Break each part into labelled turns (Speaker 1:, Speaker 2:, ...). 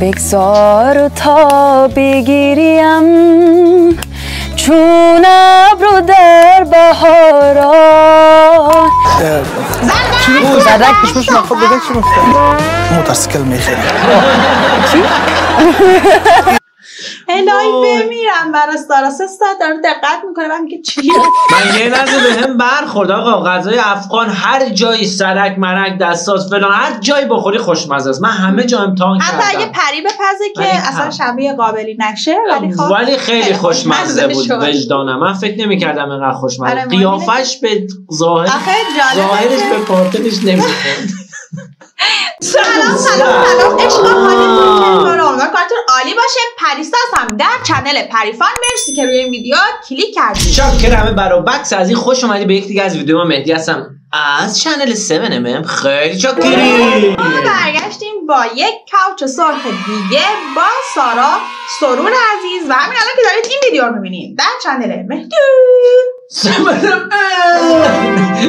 Speaker 1: بگذار تا بگیریم چون ابرو در بهارا
Speaker 2: زدک پیش پیش خب بگه چی گفته موتورسیکل می‌خرم
Speaker 3: الهی بمیرم برای سارا. سه ساعت داره دقت می‌کنه. من میگه چی؟
Speaker 4: من یه لحظه به هم برخورد آقا. غذای افغان هر جایی سرک مرک دستاس فلان هر جایی بخوری خوشمزه است. من همه جا امتحان
Speaker 3: حتی اگه
Speaker 4: کردم.
Speaker 3: پری بپزه که. اصلا شبیه قابلی نشه ولی خب
Speaker 4: ولی خیلی خوشمزه بود. وجدانم. من فکر نمی‌کردم اینقدر خوشمزه.
Speaker 3: آره،
Speaker 4: قیافش به ظاهر ظاهرش به باطنش نمی‌خورد.
Speaker 3: سلام سلام سلام. عشق حالتون چطوره کارتون عالی باشه. پریسا هستم در channel پریفان. مرسی که روی این ویدیو کلیک کردید.
Speaker 4: چاکر همه بر و بکس از این خوش اومدی به یک دیگه از ویدیو من مهدی هستم. از channel 7 mm خیلی چاکری.
Speaker 3: ما برگشتیم با یک کوچ سرخ دیگه با سارا سرور عزیز. و همین الان که دارید این ویدیو رو می‌بینید در channel مهدی.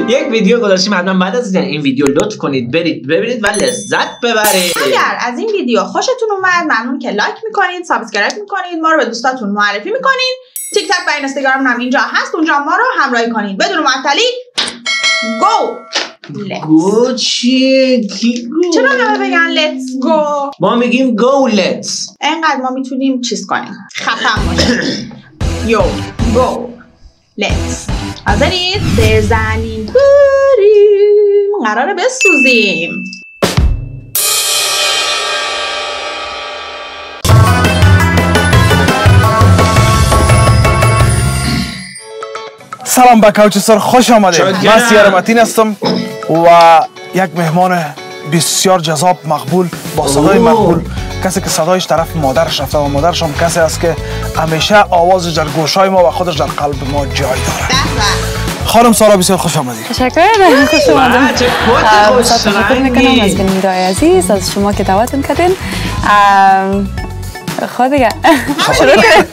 Speaker 4: یک ویدیو گذاشتیم حتما بعد از این ویدیو لطف کنید برید ببینید و لذت ببرید.
Speaker 3: اگر از این ویدیو خوشتون اومد ممنون که like می‌کنید subscribe می‌کنید ما رو به دوستاتون معرفی می‌کنید. تیک تاک و اینستاگرام هم اینجا هست اونجا ما رو همراهی کنید. بدون معطلی گو!
Speaker 4: گو چیه؟ کی گو؟
Speaker 3: چرا همه بگن let's go
Speaker 4: ما میگیم گو لتس
Speaker 3: انقدر ما می‌تونیم چیز کنیم. خفن باشیم. یو گو let's. حاضرید بزنیم. بریم. قراره بسوزیم.
Speaker 2: سلام به کوچ سر. خوش آمده
Speaker 4: چاکرم.
Speaker 2: من سیار متین هستم و یک مهمان بسیار جذاب مقبول با صدای. مقبول. کسی که صدایش طرف مادرش رفته و مادرش هم کسی است که همیشه آوازش در گوشای ما و خودش در قلب ما جای داره. خانم سارا بسیار خوش آمدید.
Speaker 1: تشکر. خوش
Speaker 4: خوش
Speaker 1: تشکر می‌کنم از بینندگان عزیز. از شما که دعوتم کردین ام، خب دیگه. شروع کنیم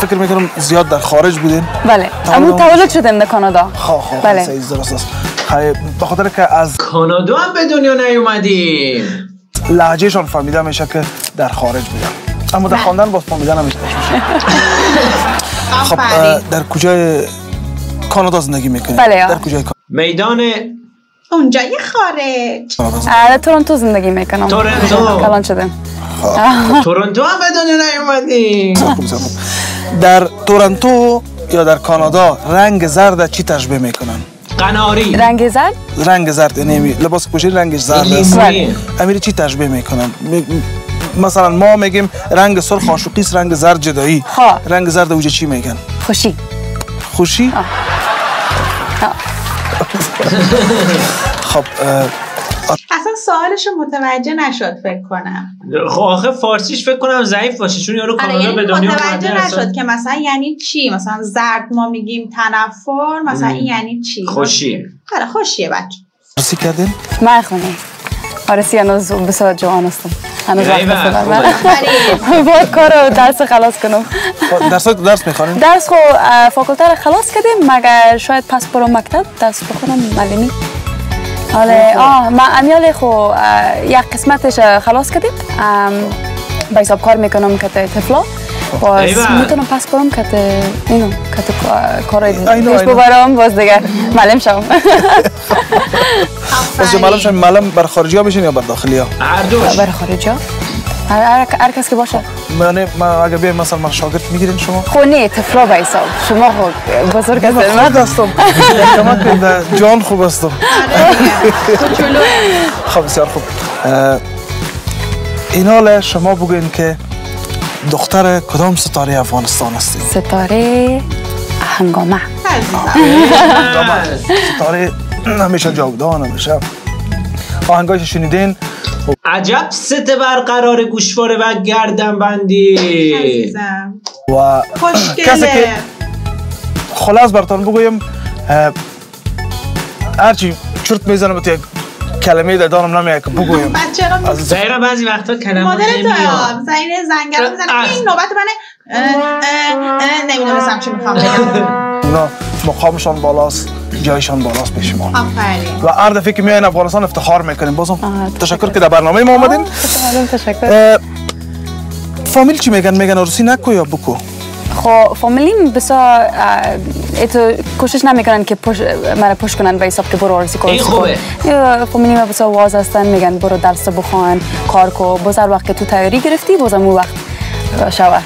Speaker 2: فکر می‌کنم زیاد در خارج بودین.
Speaker 1: بله. اما تولد شدیم در کانادا.
Speaker 2: خواه خواه
Speaker 1: بله.
Speaker 2: درست است. خیلی به خاطر که از
Speaker 4: کانادا هم به دنیا نیومدیم.
Speaker 2: لهجهشان فهمیده میشه که در خارج بودن اما در خواندن باز فهمیدن نمیشه خب در کجای کانادا زندگی می‌کنید
Speaker 1: بله.
Speaker 2: در کجای
Speaker 4: میدان
Speaker 3: اونجای خارج.
Speaker 2: کانادا زندگی؟
Speaker 1: در تورنتو زندگی می‌کنم.
Speaker 4: تورنتو.
Speaker 1: کلان شدم
Speaker 4: تورنتو هم به دنیا نیومدیم
Speaker 2: خوب، بسیار خوب. در تورنتو یا در کانادا رنگ زرد چی تشبیه می‌کنن؟
Speaker 4: قناری.
Speaker 1: رنگ زرد؟
Speaker 2: رنگ زرد یعنی لباس پوشی رنگش زرد. است. امیر چی تشبیه می‌کنن می- مثلا ما میگیم رنگ سرخ عاشقی است رنگ زرد جدایی.
Speaker 1: خواه.
Speaker 2: رنگ زرد اوجه چی میگن؟
Speaker 1: خوشی
Speaker 2: خوشی خب
Speaker 3: سوالش رو متوجه نشد فکر کنم.
Speaker 4: خب آخه فارسیش فکر کنم ضعیف باشه چون یارو
Speaker 3: آره
Speaker 4: کانادا
Speaker 3: یعنی
Speaker 4: به دنیا
Speaker 3: متوجه
Speaker 4: اومده اصلا.
Speaker 3: نشد که مثلا یعنی چی؟ مثلا زرد ما میگیم تنفر مثلا این یعنی چی؟
Speaker 4: خوشی.
Speaker 3: آره خوشیه بچه.
Speaker 2: فارسی کردین؟
Speaker 1: من خونه. فارسی هنوز بسیار جوان هستم هنوز وقت باید کار و درس خلاص کنم.
Speaker 2: درس درس می‌خوانین
Speaker 1: درس خو اه، فاکولته رو خلاص کردیم. مگر شاید پس برم مکتب درس بخونم؟ معلمی. حالا آه ما امیال خو یک قسمتش خلاص کردیم. به حساب کار می‌کنم که ته طفلا باز. می‌تونم پس برم که اینو که ته کار
Speaker 2: اینو،
Speaker 1: پیش
Speaker 2: اینو.
Speaker 1: ببرم باز دیگه معلم شوم
Speaker 2: بس معلم شدن معلم بر خارجی ها بشین یا بر داخلی ها؟
Speaker 4: هر دوش
Speaker 1: برای خارجی ها؟ هر کس که باشه.
Speaker 2: من ما اگر بیایم مثلا من شاگرد می‌گیرین شما؟
Speaker 1: خونه طفلا حساب شما خود بزرگ
Speaker 2: من
Speaker 1: هستید
Speaker 2: خود هستم. کمک کنید. جان خوب هستم. خب بسیار خوب. شما بگوین که دختر کدام ستاره افغانستان هستید؟
Speaker 1: ستاره هنگامه.
Speaker 2: ستاره همیشه جاودان همیشه آهنگایش شنیدین.
Speaker 4: عجب ست برقرار گوشواره و گردن بندی.
Speaker 3: عزیزم.
Speaker 2: و
Speaker 3: خوشگله.
Speaker 2: کسی که خلاص براتون بگویم هرچی چرت می‌زنم تو کلمه در دانم نمیاد که بگویم.
Speaker 3: بچه را
Speaker 2: از
Speaker 4: زهرا بعضی وقتا کلمات
Speaker 3: مادر تو
Speaker 4: نمیاد.
Speaker 3: مثلا این زنگرم می‌زنه
Speaker 4: اه.
Speaker 3: این نوبت منه. نمی‌دونستم چی می‌خوام بگم.
Speaker 2: نه مقامشان بالاست. جایشان بالاست به شما
Speaker 3: آفرین.
Speaker 2: و هر دفعه که میاین افغانستان افتخار می‌کنیم. بازم تشکر. که در برنامه ما آمدین
Speaker 1: تشکر
Speaker 2: فامیل چی میگن؟ میگن عروسی نکو یا بکو؟
Speaker 1: خب فامیلیم بسا ایتو کوشش نمی‌کنن که پش مرا پش کنن به حساب که برو عروسی کن
Speaker 4: این خوبه.
Speaker 1: یا فامیلیم بسا واز هستن. میگن برو درس بخوان کار کو. باز هر وقت که تو تیاری گرفتی بازم اون وقت. شوه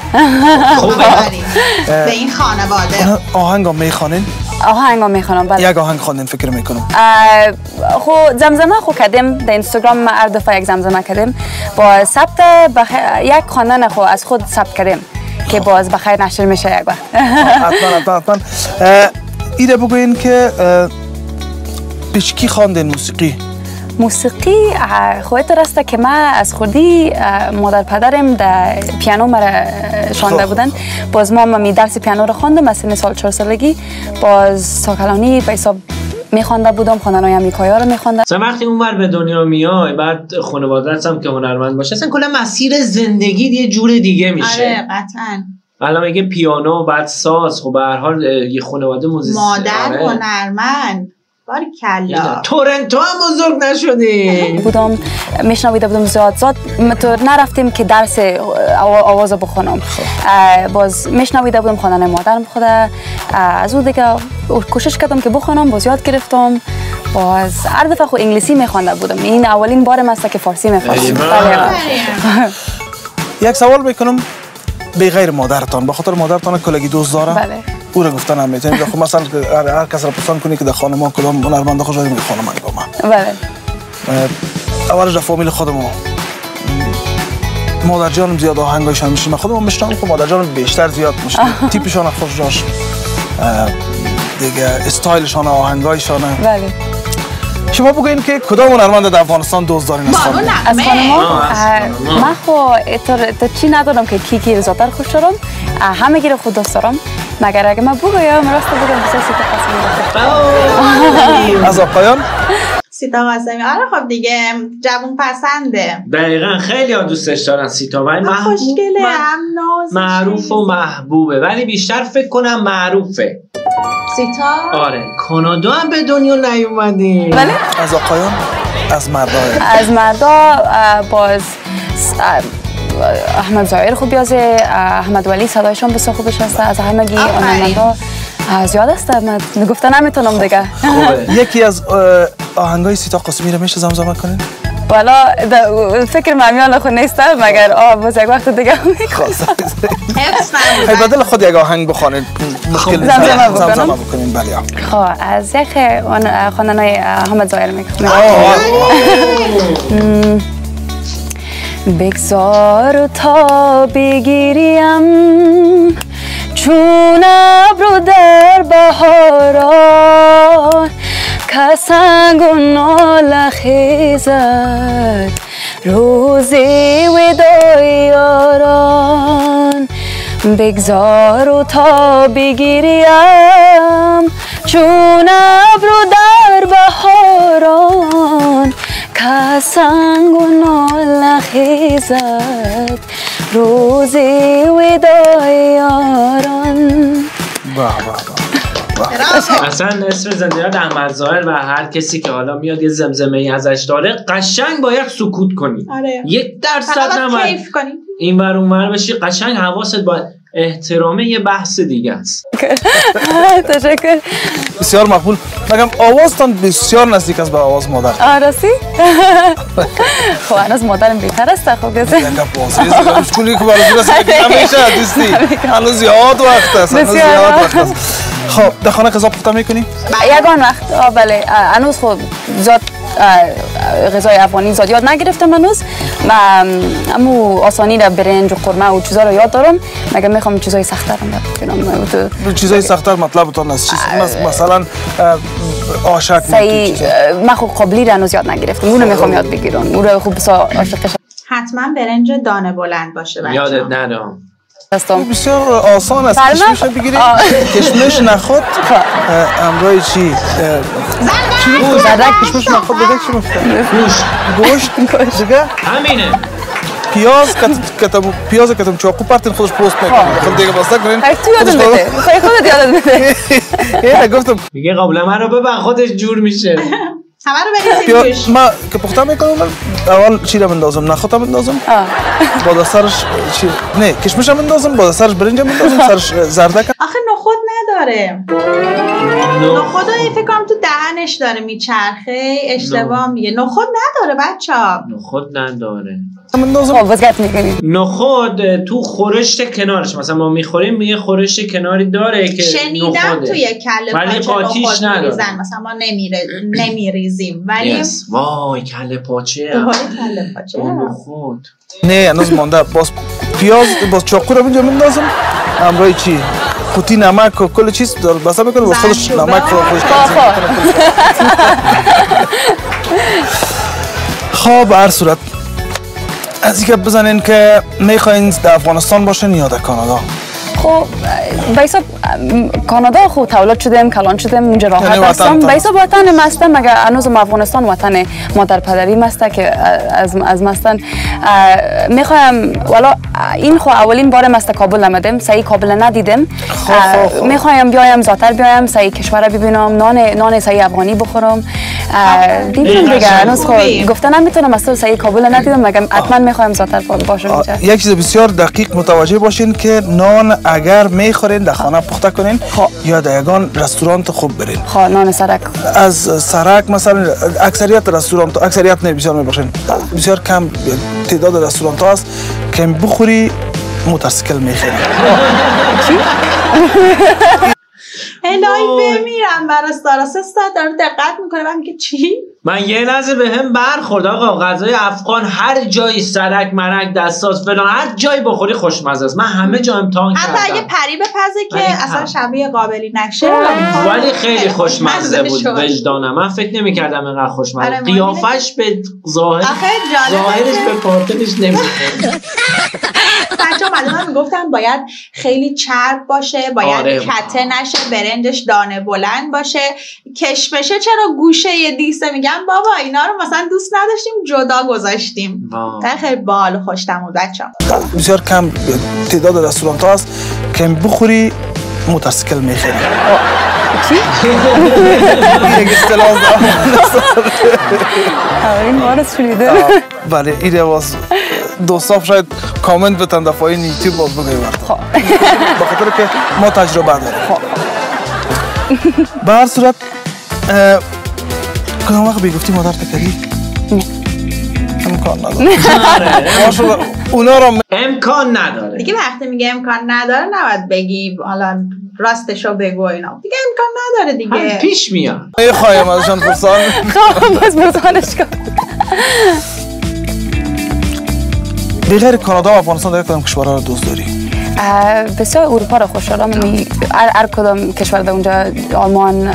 Speaker 4: خوبه
Speaker 3: به این خانواده.
Speaker 2: آهنگ هم می‌خوانین؟
Speaker 1: آهنگ هم می‌خوانم بله.
Speaker 2: یک آهنگ خواندین فکر می‌کنم.
Speaker 1: خو زمزمه خو کردیم در اینستاگرام ما هر دفعه یک زمزمه کردیم. با ثبت بخ... یک خواندن خو از خود ثبت کردیم که باز بخیر نشر میشه یک وقت
Speaker 2: حتما حتما ایره بگوین که اه، پیش کی خواندین موسیقی.
Speaker 1: موسیقی اه، خودت راسته که ما از خودی مادر پدرم در پیانو مرا شانده
Speaker 2: خب.
Speaker 1: بودن. باز ما می درس پیانو رو خواندم. از سن سال چهار سالگی باز ساکلانی به حساب میخوانده بودم خواندن های امیکایا رو میخوانده.
Speaker 4: مثلا وقتی اونور به دنیا میای بعد خانوادت هم که هنرمند باشه. اصلا کلا مسیر زندگی یه جور دیگه میشه.
Speaker 3: آره قطعا.
Speaker 4: الان میگه پیانو بعد ساز. خب به هر حال یه خانواده موزیک
Speaker 3: مادر هنرمند. باری کلا.
Speaker 4: تورنتو هم بزرگ نشدی.
Speaker 1: بودم میشنویده بودم زیاد. زیاد م- تو نرفتیم که درس آوا- آواز رو بخونم. اه، باز میشنویده بودم خواندن مادرم خود اه، از او دیگه کوشش کردم که بخونم باز یاد گرفتم. باز هر دفعه خود انگلیسی میخوانده بودم. این اولین بارم است که فارسی می‌خوانم. بله.
Speaker 2: یک سوال می‌کنم. به غیر مادرتان به خاطر مادرتان کلگی دوست داره
Speaker 1: بله.
Speaker 2: او را گفتن هم می‌تونید خب مثلا که هر, هر کس را پسند کنی که در خانه ما کدام هنرمند خوش خانه من با من.
Speaker 1: بله.
Speaker 2: اولش در فامیل خودمون. مادر جانم زیاد آهنگایشان میشنم خودمون میشنم خب مادر جانم بیشتر زیاد میشنم تیپشان خوش جاش. دیگه استایلشان آهنگایشان.
Speaker 1: بله.
Speaker 2: شما بگوین که کدام هنرمند در افغانستان دوست دارین؟ از خانم.
Speaker 1: از خانما. من خو اتر اتر چی ندارم که کی کی زیادتر خوش دارم. همه گیر خود دوست دارم. مگر اگه من بگویم راست بگم بسیار سیتا قسمی
Speaker 2: از آقایان؟
Speaker 3: سیتا قاسمی. آره خب دیگه جوون پسنده.
Speaker 4: دقیقا خیلی ها دوستش دارن سیتا ولی محبوب معروف و محبوبه. ولی بیشتر فکر کنم معروفه.
Speaker 3: سیتا؟
Speaker 4: آره. کانادا هم به دنیا نیومدی.
Speaker 1: بله.
Speaker 2: از آقایان؟ از مردای؟
Speaker 1: از مردا باز احمد زایر خوب یازه احمد ولی صدایشان بسیار خوبش هست از همگی اه، زیاد است احمد. گفته نمی‌تونم دیگه.
Speaker 2: یکی از آهنگای سیتا قاسمی را میشه زمزمه کنین؟
Speaker 1: والا د- فکر ممیان خود نیست مگر آه باز یک وقت دیگه
Speaker 3: نبود
Speaker 2: بدل خود یک آهنگ بخوانید مشکل نیست.
Speaker 1: زمزمه
Speaker 2: بکنین بله.
Speaker 1: خب از یک خواندنای احمد زایر می‌کنم. بگذار تا بگیریم چون ابرو در بهاران کسنگ و ناله خیزد روزی ودای یاران. بگذار تا بگیریم چون ابرو در بهاران خیزد روزی ودای یاران.
Speaker 4: اصلا اسم زندیات احمد ظاهر و هر کسی که حالا میاد یه زمزمه ای ازش داره قشنگ باید سکوت کنی.
Speaker 3: آره.
Speaker 4: یک درصد
Speaker 3: کنیم
Speaker 4: این ور اون بشی قشنگ حواست باید احترامه یه بحث دیگه است.
Speaker 1: تشکر.
Speaker 2: بسیار مقبول. مگم آوازتان بسیار نزدیک است به آواز مادر.
Speaker 1: آرسی خب هنوز مادرم بیتر است. خب گزه
Speaker 2: یک گپ واضحه است. مشکلی که برای رسید نمیشه دوستی. هنوز زیاد وقت است هنوز
Speaker 1: بسیار.
Speaker 2: زیاد وقت است. خب در خانه غذا پخته می‌کنی؟
Speaker 1: یگان وقت. بله. هنوز خب زیاد غذای افغانی زیاد یاد نگرفتم هنوز. و امو آسانی را برنج و قرمه و چیزا رو یاد دارم. مگه می‌خوام چیزای سخت‌تر هم یاد بگیرم تو
Speaker 2: چیزای سختتر مطلبتان است مثلا آشک.
Speaker 1: من خب قابلی را هنوز یاد نگرفتم. اونو می‌خوام یاد بگیرم. اون رو خوب بسا عاشقش
Speaker 3: حتما برنج دانه بلند باشه بچه‌ها.
Speaker 4: یادت نرم
Speaker 1: هستم
Speaker 2: بسیار آسان است. کشمش بگیرید
Speaker 1: آه.
Speaker 2: کشمش نخود. اه، همراه چی؟ چی
Speaker 1: زردک.
Speaker 2: کشمش نخود دیگه چی؟
Speaker 4: گوش
Speaker 2: گوشت. دیگه؟
Speaker 4: همینه.
Speaker 2: پیاز کت- کتم پیاز کتم چاقو پرتین خودش پست می‌کنه خود دیگه باز نکنین
Speaker 1: خیلی تو یادت
Speaker 2: خودش
Speaker 1: بده. خودت یادت بده.
Speaker 2: گفتم.
Speaker 4: میگه قبل من رو ببن خودش جور میشه.
Speaker 3: همه رو بریزیم
Speaker 2: ما که پخته می‌کنم اول چی رو بندازم نخوتا بندازم.
Speaker 1: آه.
Speaker 2: بعد سرش چی؟ نه کشمش هم بندازم بعد از سرش برنج هم بندازم سرش زردک
Speaker 3: آخه نخود نداره. نخود رو فکر کنم تو دهنش داره میچرخه اشتباه میگه. نخود نداره بچه ها
Speaker 4: خود نداره.
Speaker 2: بندازم
Speaker 1: خب بازگت می‌کنی
Speaker 4: نخود تو خورشت کنارش. مثلا ما می‌خوریم یه خورشت کناری داره که
Speaker 3: شنیدم
Speaker 4: نخوده.
Speaker 3: توی کله
Speaker 4: ولی
Speaker 3: پاچه
Speaker 4: نداره.
Speaker 3: مثلا ما نمیره نمیریزیم. ولی
Speaker 4: Yes. وای کله پاچه.
Speaker 3: دوباره کله پاچه.
Speaker 4: نخود.
Speaker 2: نه هنوز مانده باز پیاز باز چاقو رو اینجا بندازم همراه چی؟ قوطی نمک و کل چیز دار بسته می‌کنه باز خودش. نمک رو خودش
Speaker 1: خب
Speaker 2: خب هر صورت. از اینکه بزنین که می‌خواین در افغانستان باشین یا در کانادا
Speaker 1: خب به حساب کانادا خود تولد شدیم کلان شدیم اونجا راحت
Speaker 2: یعنی
Speaker 1: هستم. به حساب وطن مستم مگه هنوز افغانستان وطن مادر پدری مسته که از از مستن می‌خوایم والا این خو اولین بار مست کابل آمدیم سعی کابل ندیدیم
Speaker 2: خب، خب، خب.
Speaker 1: می‌خوایم بیایم زاتر بیایم سعی کشور ببینم. نان نان سعی افغانی بخورم. ببینم دیگه. هنوز. خود گفته نمی‌تونم از تو سعی کابل ندیدم. مگه حتما می‌خوایم زاتر باشم
Speaker 2: یک چیز بسیار دقیق متوجه باشین که نان اگر می‌خورین در خانه پخته کنین. یا در یگان رستوران خوب برین.
Speaker 1: خب نان سرک.
Speaker 2: از سرک مثلا اکثریت رستوران اکثریت نه بسیار می‌باشین بسیار کم تعداد رستوران ها هست که بخوری موتورسیکل می‌خری
Speaker 3: الهی. بمیرم براستارا سه ساعت داره دقت می‌کنه و میگه چی؟
Speaker 4: من یه لحظه به هم برخورد آقا. غذای افغان هر جایی سرک مرک دستاس فلان هر جایی بخوری خوشمزه است. من همه جا امتحان
Speaker 3: حتی اگه
Speaker 4: کردم.
Speaker 3: پری بپزه
Speaker 4: ولی
Speaker 3: که. اصلا شبیه قابلی نشه.
Speaker 4: ولی خیلی خوشمزه بود. وجدانم. من فکر نمی‌کردم اینقدر
Speaker 3: آره،
Speaker 4: خوشمزه
Speaker 3: ما
Speaker 4: قیافش به ظاهر ظاهرش به پارتنش نمی‌خوره
Speaker 3: بچه اومدن می‌گفتن باید خیلی چرب باشه باید
Speaker 4: آره.
Speaker 3: کته نشه برنجش دانه بلند باشه. کشمشه چرا گوشه یه دیسه؟ میگم بابا اینا رو مثلا دوست نداشتیم جدا گذاشتیم. در خیلی بال و خوشتم بود بچه
Speaker 2: بسیار کم تعداد رستوران هست که بخوری موتورسیکل می‌خری.
Speaker 1: چی؟
Speaker 2: این یک اصطلاح
Speaker 1: شنیده
Speaker 2: بله این شاید کامنت بتن در پایین یوتیوب باز بگوی ورد
Speaker 1: خب.
Speaker 2: به خاطر که ما تجربه داریم به هر صورت کدام وقت بگفتی مادر تکری؟ امکان نداره. ماشاءالله، اونا رو
Speaker 4: امکان نداره.
Speaker 3: دیگه وقتی میگه امکان نداره نباید بگی حالا راستشو بگو اینا. دیگه امکان نداره
Speaker 4: هم
Speaker 3: دیگه
Speaker 4: پیش میاد.
Speaker 2: می‌خوایم ازشان پرسان
Speaker 1: خب بس بزانش کن.
Speaker 2: بغیر کانادا و افغانستان در کدام کشورها رو دوست داری؟
Speaker 1: بسیار اروپا رو خوش دارم هر هر کدام کشور در اونجا آلمان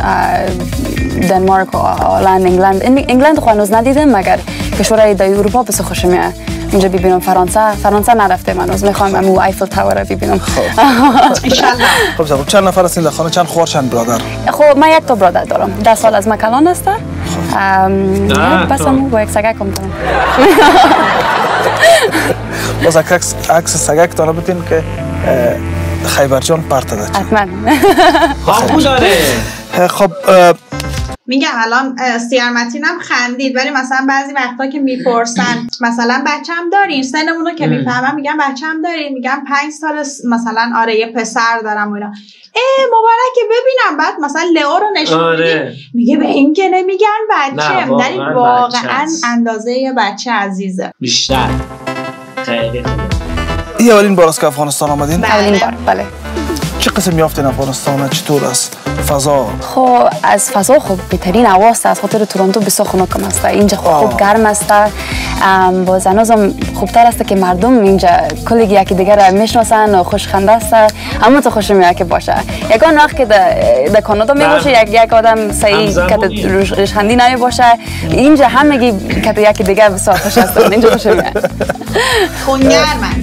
Speaker 1: دنمارک و هلند انگلند. انگلند خو هنوز ندیدم مگر کشورهای در اروپا بسیار خوش میاد. اونجا ببینم فرانسه. فرانسه نرفتم هنوز می‌خوام امو ایفل تاور رو ببینم.
Speaker 3: انشالله.
Speaker 2: خب خب چند نفر هستین در خانه؟ چند خوار چند برادر؟
Speaker 1: خب من یک تا برادر دارم. ده سال از مکلان است
Speaker 4: نه،
Speaker 1: بس. امو با یک سگک هم دارم.
Speaker 2: باز عکس عکس سگک تانه بتین که اه، خیبر جان پرت داد
Speaker 1: حتما
Speaker 4: خاکو داره
Speaker 2: خب اه،
Speaker 3: میگم الان هم خندید ولی مثلا بعضی وقتا که می‌پرسن مثلا بچم دارین؟ سنمون رو که. می‌فهمم میگم بچم دارین. میگم پنج سال مثلا آره یه پسر دارم و اینا. اه مبارکه ببینم. بعد مثلا لئو رو نشون میدی.
Speaker 4: آره
Speaker 3: میگه به این که نمیگن بچه ولی
Speaker 4: واقعاً
Speaker 3: واقعا. اندازه یه بچه عزیزه.
Speaker 4: بیشتر.
Speaker 2: این اولین بار است که افغانستان آمدین؟
Speaker 1: اولین بار بله.
Speaker 2: چه قسم یافتین افغانستان؟ چطور است؟ فضا؟
Speaker 1: خب از فضا خب بهترین هواست از خاطر تورنتو بسیار خنک است. اینجا خوب
Speaker 2: آه.
Speaker 1: گرم است. ام، باز هنوزم خوبتر است که مردم اینجا کلی یکی دیگر را می‌شناسن و خوشخنده است. اما تو خوش میاد که باشه. یکان وقت که در کانادا می باشه یک یک آدم صحیح که
Speaker 4: همزبونی.
Speaker 1: ریشخندی نمی باشه. اینجا همگی که یکی دیگر بسیار خوش هستن. اینجا خوش میاد.
Speaker 3: خونگرمن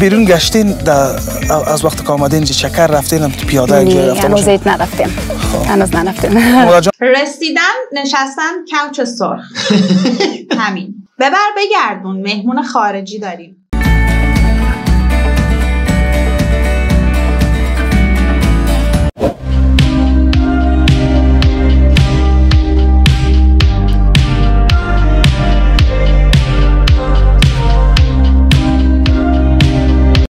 Speaker 2: بیرون گشتین در از وقت که آمدین چه چکر رفتین هم پیاده جای
Speaker 1: نه،
Speaker 2: رفته
Speaker 1: هنوز نرفتیم. هنوز نرفتیم.
Speaker 3: رسیدن نشستن کوچ سرخ. همین. ببر بگردون مهمون خارجی داریم.